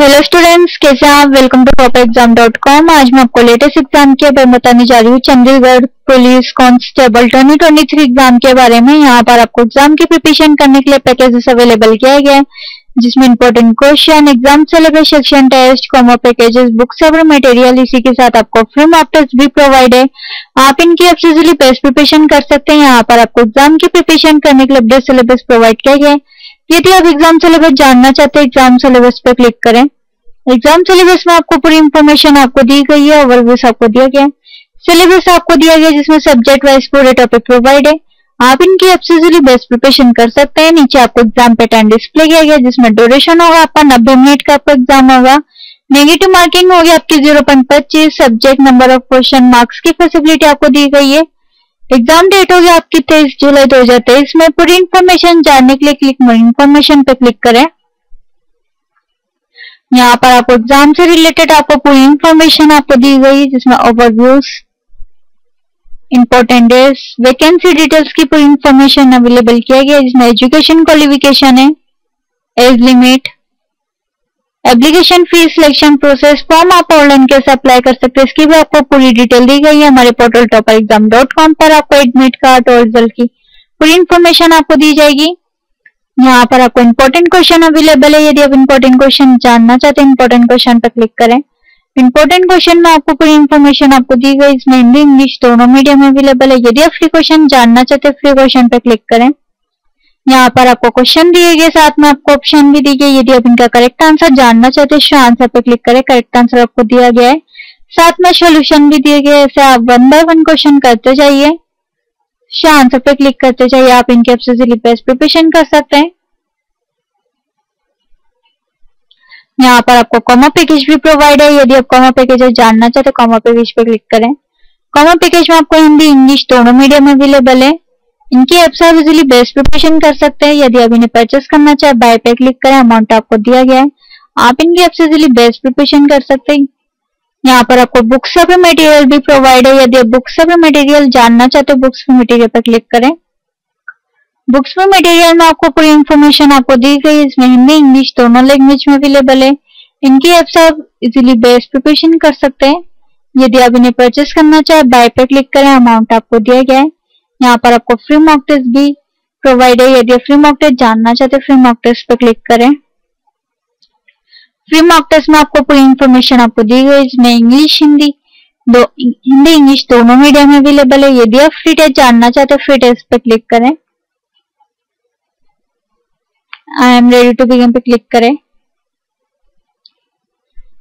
Hello students कैसे हैं आप? Welcome to top exam dot com आज मैं आपको लेटेस्ट एग्ज़ाम के बारे में बताने जा रही हूँ, चंडीगढ़ पुलिस कांस्टेबल 2023 एग्ज़ाम के बारे में। यहाँ पर आपको एग्ज़ाम की प्रिपरेशन करने के लिए पैकेजेस अवेलेबल किया गया है, जिसमें important question exam syllabus section test combo packages books और मटेरियल इसी के साथ आपको फ्री मॉक टेस्ट भी प्रोवाइड है। आप इनकी इजीली बेस्ट प्रिपरेशन कर सकते हैं। यहाँ पर आपको एग्ज़ाम की प्रिपरेशन करने के लिए अपडेट सिलेबस प्रोवाइड किया गया है। यदि आप एग्ज़ाम सिलेबस जानना चाहते हैं एग्ज़ाम सिलेबस पर क्लिक करें। एग्ज़ाम सिलेबस में आपको पूरी इंफॉर्मेशन आपको दी गई है ओवरव्यू आपको दिया गया है। सिलेबस आपको दिया गया जिसमें सब्जेक्ट वाइज पूरे टॉपिक प्रोवाइड है। आप इनकी एब्सोल्युटली बेस्ट प्रिपरेशन कर सकते हैं। नीचे आपको एग्ज़ाम पैटर्न डिस्प्ले किया गया जिसमें ड्यूरेशन होगा आपका, नब्बे मिनट का आपका एग्ज़ाम होगा। नेगेटिव मार्किंग होगी आपकी ज़ीरो पॉइंट पच्चीस। Subject number of question marks की फैसिलिटी आपको दी गई है। एग्ज़ाम डेट होगी आपकी तेईस जुलाई 2023 में। पूरी इंफॉर्मेशन जानने के लिए क्लिक मोर इंफॉर्मेशन पे क्लिक करें। यहाँ पर आपको एग्ज़ाम से रिलेटेड आपको पूरी इंफॉर्मेशन आपको दी गई, जिसमें overviews important days vacancy details की पूरी इंफॉर्मेशन अवेलेबल किया गया जिसमें एजुकेशन क्वालिफिकेशन है age limit application fee selection process form आप ऑनलाइन कैसे अप्लाई कर सकते हैं, इसकी भी आपको पूरी डिटेल दी गई है। हमारे portal topper exam dot com पर आपको एडमिट कार्ड और रिज़ल्ट की पूरी इंफॉर्मेशन आपको दी जाएगी। यहाँ पर आपको इम्पोर्टेंट क्वेश्चन अवेलेबल है। यदि आप इंपॉर्टेंट क्वेश्चन जानना चाहते हैं इंपॉर्टेंट क्वेश्चन पर क्लिक करें। इम्पोर्टेंट क्वेश्चन में आपको पूरी इंफॉर्मेशन आपको दी गई। इसमें हिंदी, इंग्लिश दोनों मीडियम अवेलेबल है। यदि आप फ्री क्वेश्चन जानना चाहते हैं फ्री क्वेश्चन पर क्लिक करें। यहाँ पर आपको क्वेश्चन दिए गए, साथ में आपको ऑप्शन भी दी गई। यदि आप इनका करेक्ट आंसर जानना चाहते हैं आंसर पे क्लिक करें। करेक्ट आंसर आपको दिया गया है। साथ में सोल्यूशन भी दिए गए ऐसे आप वन बाय वन क्वेश्चन करते जाइए आंसर पे क्लिक करते जाइए। आप इनके एब्सोल्युटली बेस्ट प्रिपरेशन कर सकते हैं। यहाँ पर आपको कॉमा पैकेज भी प्रोवाइड है। यदि आप कॉमो पैकेज जानना चाहते कॉमो पैकेज पे क्लिक करें। कॉमो पैकेज में आपको हिंदी इंग्लिश दोनों मीडियम अवेलेबल है। इनकी ऐप से आप इजिली बेस्ट प्रिपरेशन कर सकते हैं। यदि आप इन्हें परचेस करना चाहे बाय पे क्लिक करें अमाउंट आपको दिया गया है। आप इनकी ऐप से इजिली बेस्ट प्रिपरेशन कर सकते हैं। यहाँ पर आपको बुक्स ऑफ़ मटेरियल भी प्रोवाइड है। यदि आप बुक्स ऑफ़ मटेरियल जानना चाहते हो बुक्स ऑफ़ मटेरियल पर क्लिक करें। बुक्स में मटेरियल में आपको पूरी इंफॉर्मेशन आपको दी गई इसमें हिंदी, इंग्लिश दोनों लैंग्वेज में अवेलेबल है। इनकी ऐप से आप इजिली बेस्ट प्रिपरेशन कर सकते हैं। यदि आप इन्हें परचेस करना चाहे बाय पे क्लिक करें अमाउंट आपको दिया गया है। यहाँ पर आपको फ्री मॉक टेस्ट भी प्रोवाइड है। यदि फ्री मॉक टेस्ट जानना चाहते हैं फ्री मॉक टेस्ट पर क्लिक करें। फ्री मॉक टेस्ट में आपको पूरी इंफॉर्मेशन आपको दी गई इसमें इंग्लिश हिंदी दो हिंदी इंग्लिश दोनों मीडियम अवेलेबल है। यदि आप फ्री टेस्ट जानना चाहते हैं फ्री टेस्ट पे क्लिक करें। I am ready to begin पे क्लिक करें।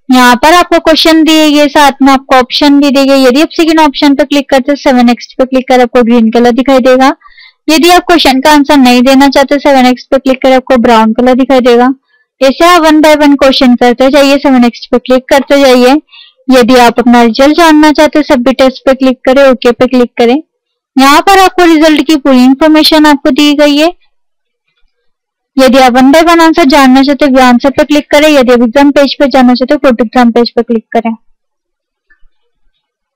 यहाँ पर आपको क्वेश्चन दिए गए, साथ में आपको ऑप्शन भी दिए गए। यदि आप सेकेंड ऑप्शन पर क्लिक करते हैं सेवन एक्स पे क्लिक कर आपको ग्रीन कलर दिखाई देगा। यदि आप क्वेश्चन का आंसर नहीं देना चाहते सेवन एक्स पे क्लिक कर आपको ब्राउन कलर दिखाई देगा। ऐसे आप वन बाय वन क्वेश्चन करते जाइए सेवन एक्स पे क्लिक करते जाइए। यदि आप अपना रिज़ल्ट जानना चाहते हैं, सभी टेस्ट पे क्लिक करें ओके पे क्लिक करें। यहाँ पर आपको रिज़ल्ट की पूरी इंफॉर्मेशन आपको दी गई है। यदि आप वन बाय वन आंसर जानना चाहते हो आंसर पर क्लिक करें। यदि आप एग्ज़ाम पेज पर जानना चाहते हो फ़ोटो एग्ज़ाम पेज पर क्लिक करें।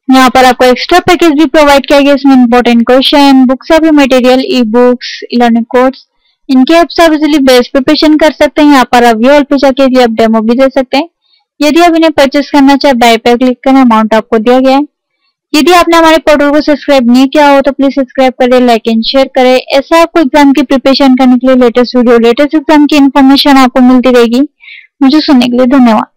यहाँ पर आपको एक्स्ट्रा पैकेज भी प्रोवाइड किया गया। इसमें important question books of material e books electronic course इनके आप इजिली बेस्ट प्रिपरेशन कर सकते हैं। यहाँ पर आप व्यू ऑल पे जाके आप डेमो भी दे सकते हैं। यदि आप इन्हें परचेस करना चाहे बाय पे क्लिक करें अमाउंट आपको दिया गया है। यदि आपने हमारे पोर्टल को सब्सक्राइब नहीं किया हो तो प्लीज़ सब्सक्राइब करें लाइक एंड शेयर करें। ऐसा आपको एग्ज़ाम की प्रिपरेशन करने के लिए लेटेस्ट वीडियो लेटेस्ट एग्ज़ाम की इन्फॉर्मेशन आपको मिलती रहेगी। मुझे सुनने के लिए धन्यवाद।